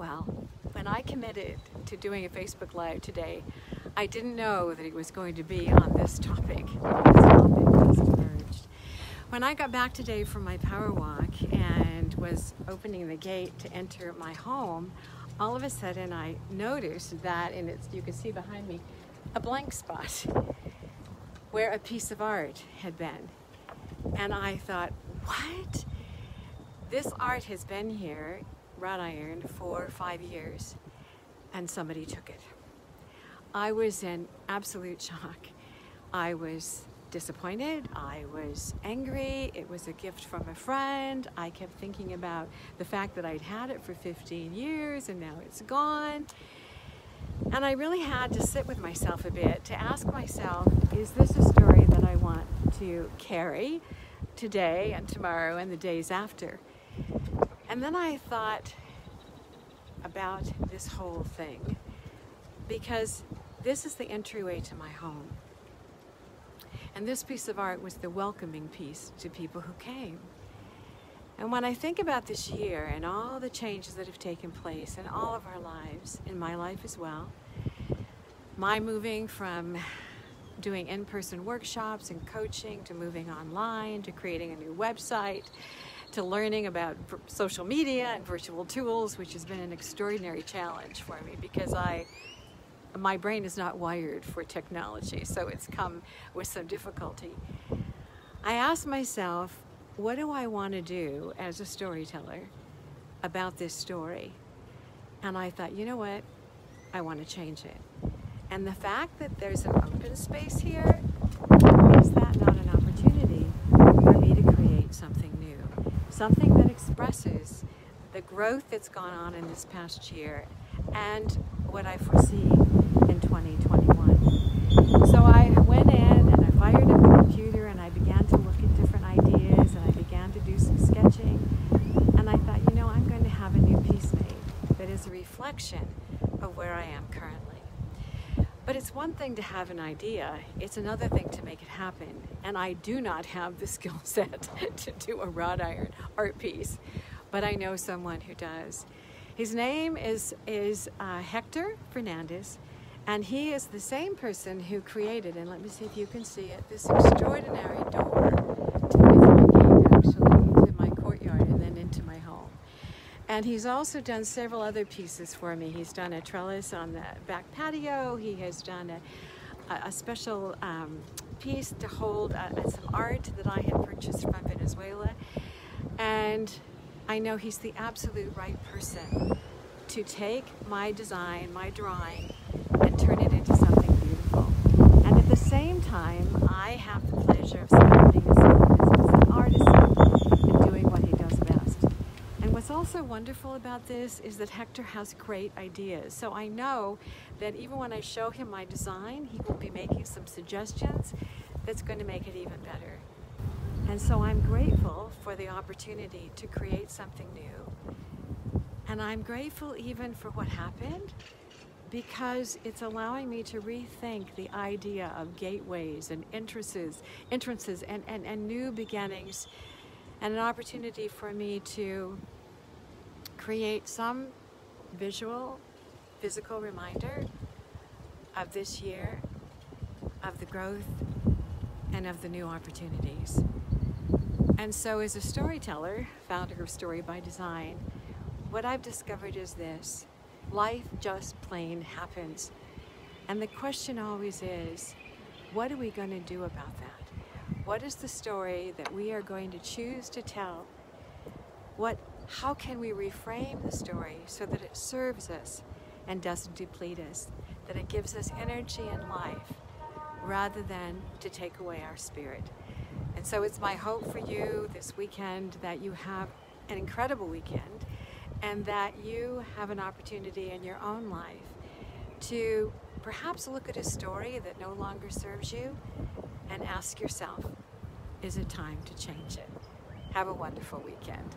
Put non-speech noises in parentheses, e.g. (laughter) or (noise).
Well, when I committed to doing a Facebook Live today, I didn't know that it was going to be on this topic. This topic. When I got back today from my power walk and was opening the gate to enter my home, all of a sudden I noticed that, and it's, you can see behind me, a blank spot (laughs) where a piece of art had been. And I thought, what? This art has been here, wrought iron, for five years, and somebody took it. I was in absolute shock. I was disappointed. I was angry. It was a gift from a friend. I kept thinking about the fact that I'd had it for 15 years and now it's gone. And I really had to sit with myself a bit to ask myself, is this a story that I want to carry today and tomorrow and the days after? And then I thought about this whole thing because this is the entryway to my home. And this piece of art was the welcoming piece to people who came. And when I think about this year and all the changes that have taken place in all of our lives, in my life as well, my moving from doing in-person workshops and coaching to moving online to creating a new website to learning about social media and virtual tools, which has been an extraordinary challenge for me because I my brain is not wired for technology, so it's come with some difficulty. I asked myself, what do I want to do as a storyteller about this story? And I thought, you know what? I want to change it. And the fact that there's an open space here, is that not an opportunity for me to create something new? Something that expresses the growth that's gone on in this past year and what I foresee in 2021. So I went in and I fired up the computer and I began to look at different ideas and I began to do some sketching. And I thought, you know, I'm going to have a new piece made that is a reflection of where I am currently. But it's one thing to have an idea, it's another thing to make it happen. And I do not have the (laughs) skill set to do a wrought iron art piece, but I know someone who does. His name is, is uh, Hector Fernandez, and he is the same person who created, and let me see if you can see it, this extraordinary door to my gate, actually, to my courtyard and then into my home. And he's also done several other pieces for me. He's done a trellis on the back patio. He has done a, a special um, piece to hold uh, some art that I had purchased from Venezuela. And I know he's the absolute right person to take my design, my drawing, and turn it into something beautiful. And at the same time, I have the pleasure of supporting his as an artist and doing what he does best. And what's also wonderful about this is that Hector has great ideas. So I know that even when I show him my design, he will be making some suggestions that's going to make it even better. And so I'm grateful for the opportunity to create something new. And I'm grateful even for what happened because it's allowing me to rethink the idea of gateways and entrances, entrances and, and, and new beginnings and an opportunity for me to create some visual, physical reminder of this year, of the growth, and of the new opportunities. And so as a storyteller, founder of Story by Design, what I've discovered is this. Life just plain happens. And the question always is, what are we going to do about that? What is the story that we are going to choose to tell? What, how can we reframe the story so that it serves us and doesn't deplete us, that it gives us energy and life rather than to take away our spirit? And so it's my hope for you this weekend that you have an incredible weekend and that you have an opportunity in your own life to perhaps look at a story that no longer serves you and ask yourself, is it time to change it? Have a wonderful weekend.